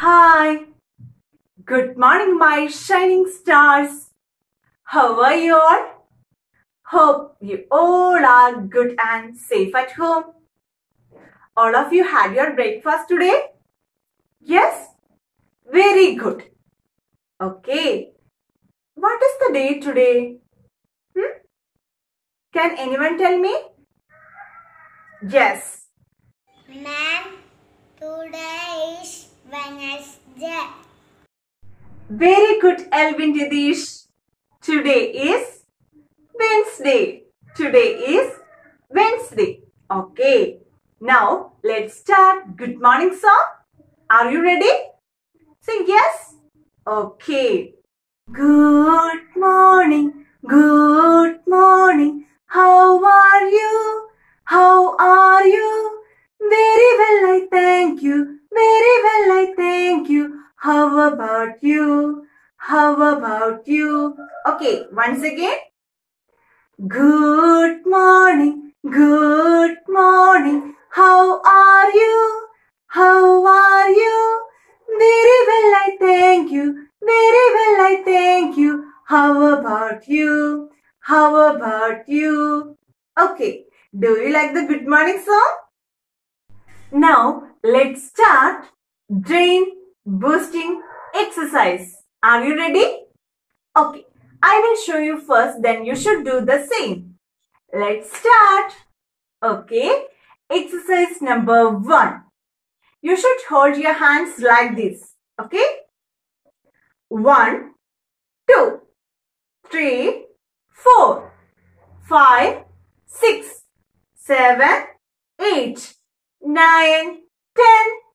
Hi. Good morning, my shining stars. How are you all? Hope you all are good and safe at home. All of you had your breakfast today? Yes? Very good. Okay. What is the day today? Hmm? Can anyone tell me? Yes. Ma'am, today is. Very good, Elvin Didish. Today is Wednesday. Today is Wednesday. Okay. Now let's start good morning song. Are you ready? Say yes. Okay. Good morning. Good How about you? How about you? Okay, once again. Good morning. Good morning. How are you? How are you? Very well, I thank you. Very well, I thank you. How about you? How about you? Okay, do you like the good morning song? Now, let's start brain boosting exercise. Are you ready? Okay, I will show you first, then you should do the same. Let's start. Okay, exercise number one. You should hold your hands like this. Okay? One, two, three, four, five, six, seven, eight, nine, ten.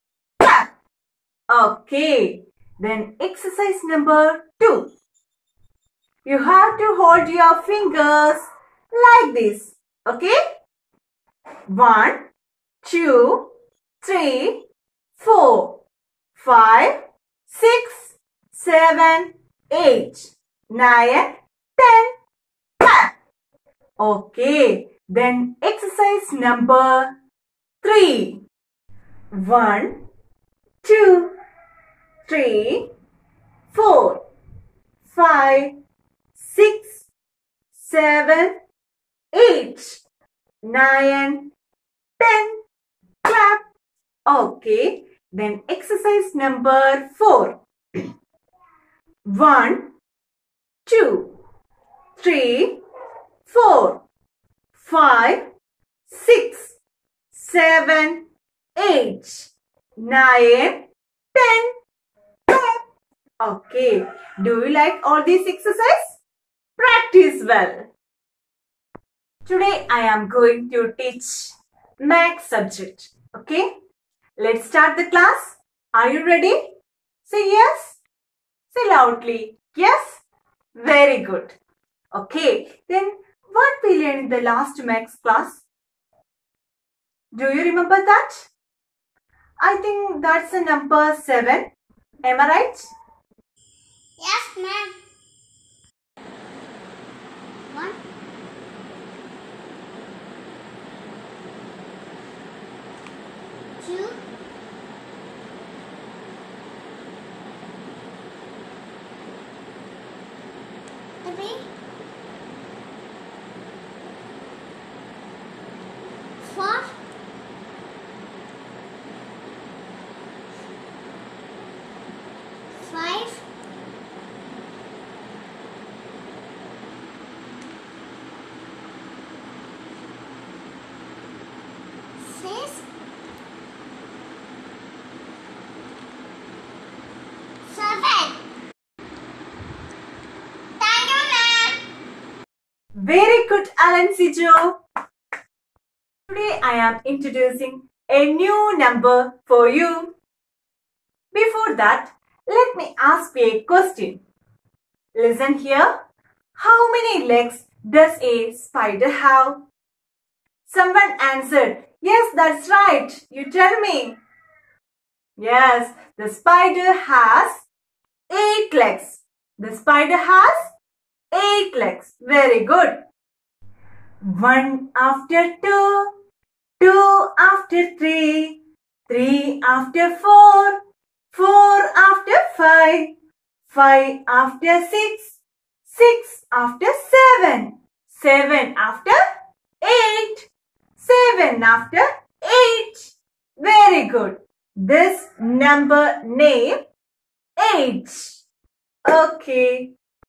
Okay. Then exercise number two. You have to hold your fingers like this. Okay? One, two, three, four, five, six, seven, eight, nine, ten. Okay. Then exercise number three. One, two, three, four, five, six, seven, eight, nine, ten. Clap. Okay. Then exercise number four. One, two, three, four, five, six, seven, eight, nine, ten. Okay. Do you like all these exercises? Practice well. Today I am going to teach math subject. Okay. Let's start the class. Are you ready? Say yes. Say loudly. Yes. Very good. Okay. Then what we learned in the last maths class? Do you remember that? I think that's the number 7. Am I right? Yes, ma'am. One, two, three, four, five, six, seven. Thank you, ma'am. Very good, Alan Sijo. Today I am introducing a new number for you. Before that, let me ask you a question. Listen here. How many legs does a spider have? Someone answered, Yes, that's right. You tell me. Yes, the spider has eight legs. The spider has eight legs. Very good. One after two, two after three, three after 4, 4 after 5, Five after six. Six after seven. Seven after eight. Seven after eight. Very good. This number name eight. Okay.